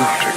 hypnotic.